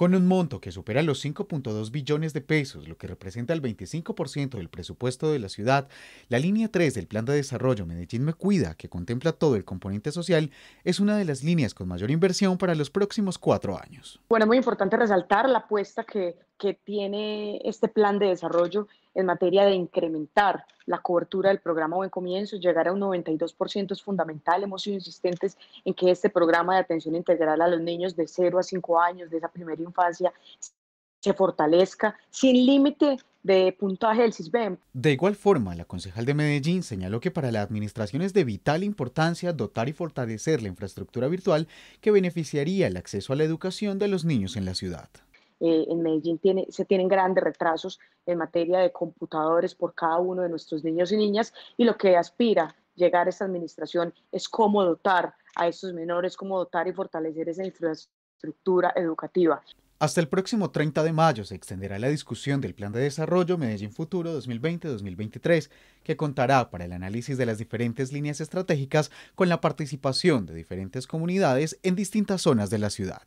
Con un monto que supera los 5.2 billones de pesos, lo que representa el 25% del presupuesto de la ciudad, la línea 3 del Plan de Desarrollo Medellín Me Cuida, que contempla todo el componente social, es una de las líneas con mayor inversión para los próximos cuatro años. Bueno, muy importante resaltar la apuesta que, que tiene este plan de desarrollo en materia de incrementar la cobertura del programa Buen Comienzo, llegar a un 92% es fundamental. Hemos sido insistentes en que este programa de atención integral a los niños de 0 a 5 años, de esa primera infancia, se fortalezca sin límite de puntaje del CISBEN. De igual forma, la concejal de Medellín señaló que para la administración es de vital importancia dotar y fortalecer la infraestructura virtual que beneficiaría el acceso a la educación de los niños en la ciudad. Eh, en Medellín se tienen grandes retrasos en materia de computadores por cada uno de nuestros niños y niñas y lo que aspira llegar a esta administración es cómo dotar a estos menores, cómo dotar y fortalecer esa infraestructura educativa. Hasta el próximo 30 de mayo se extenderá la discusión del Plan de Desarrollo Medellín Futuro 2020-2023, que contará para el análisis de las diferentes líneas estratégicas con la participación de diferentes comunidades en distintas zonas de la ciudad.